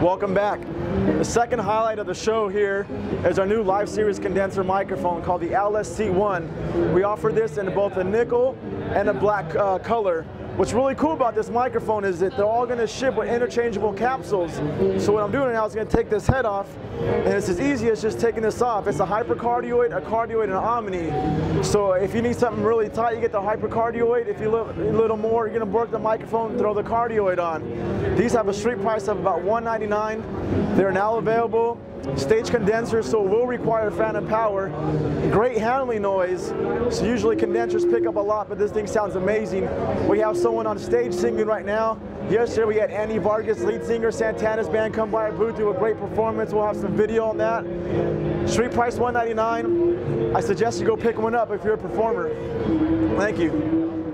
Welcome back. The second highlight of the show here is our new Live Series condenser microphone called the LSC1. We offer this in both a nickel and a black uh, color. What's really cool about this microphone is that they're all going to ship with interchangeable capsules. So what I'm doing now is going to take this head off, and it's as easy as just taking this off. It's a hypercardioid, a cardioid, and an omni. So if you need something really tight, you get the hypercardioid. If you look a little more, you're going to work the microphone, throw the cardioid on. These have a street price of about 199. They're now available Stage condenser, so it will require phantom power. Great handling noise. So usually condensers pick up a lot, but this thing sounds amazing. We have someone on stage singing right now. Yesterday we had Andy Vargas, lead singer, Santana's band, come by our booth, do a great performance. We'll have some video on that. Street price 199 I suggest you go pick one up if you're a performer. Thank you.